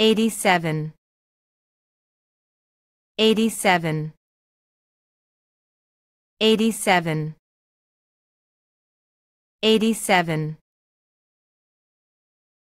Eighty-seven. Eighty-seven. Eighty-seven. Eighty-seven.